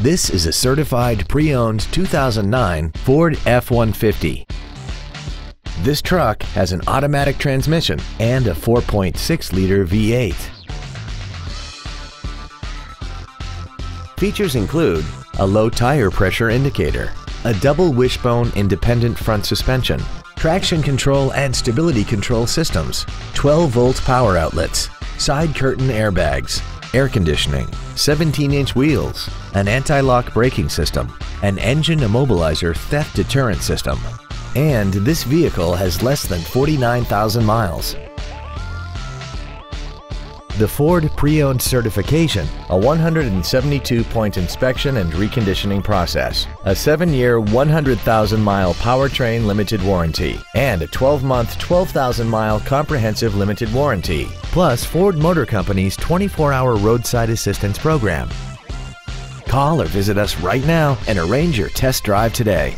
This is a certified pre-owned 2009 Ford F-150. This truck has an automatic transmission and a 4.6-liter V8. Features include a low tire pressure indicator, a double wishbone independent front suspension, traction control and stability control systems, 12 volt power outlets, side curtain airbags, air conditioning, 17-inch wheels, an anti-lock braking system, an engine immobilizer theft deterrent system, and this vehicle has less than 49,000 miles. The Ford Pre-Owned Certification, a 172-point inspection and reconditioning process, a 7-year, 100,000-mile powertrain limited warranty, and a 12-month, 12,000-mile comprehensive limited warranty, plus Ford Motor Company's 24-hour roadside assistance program. Call or visit us right now and arrange your test drive today.